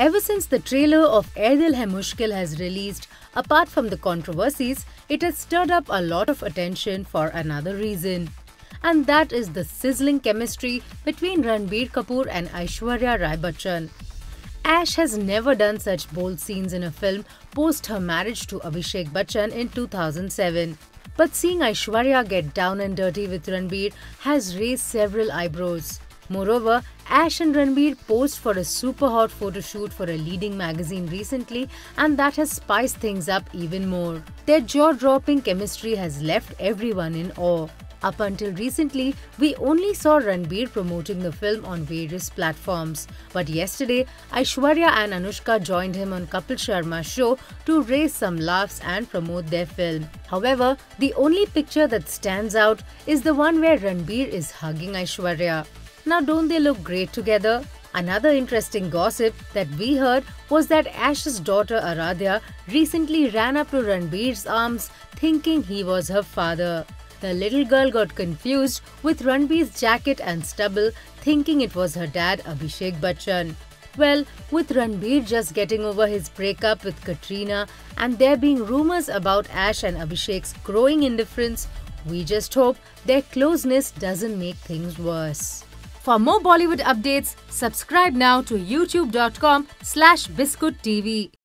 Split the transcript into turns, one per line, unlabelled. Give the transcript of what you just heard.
Ever since the trailer of Ae Dil Hai Mushkil has released, apart from the controversies, it has stirred up a lot of attention for another reason. And that is the sizzling chemistry between Ranbir Kapoor and Aishwarya Rai Bachchan. Ash has never done such bold scenes in a film post her marriage to Abhishek Bachchan in 2007. But seeing Aishwarya get down and dirty with Ranbir has raised several eyebrows. Moreover, Ash and Ranbir posed for a super hot photo shoot for a leading magazine recently and that has spiced things up even more. Their jaw-dropping chemistry has left everyone in awe. Up until recently, we only saw Ranbir promoting the film on various platforms. But yesterday, Aishwarya and Anushka joined him on Kapil Sharma's show to raise some laughs and promote their film. However, the only picture that stands out is the one where Ranbir is hugging Aishwarya. Now don't they look great together? Another interesting gossip that we heard was that Ash's daughter Aradhya recently ran up to Ranbir's arms thinking he was her father. The little girl got confused with Ranbir's jacket and stubble thinking it was her dad Abhishek Bachchan. Well, with Ranbir just getting over his breakup with Katrina and there being rumors about Ash and Abhishek's growing indifference, we just hope their closeness doesn't make things worse. For more Bollywood updates, subscribe now to youtube.com slash biscoottv.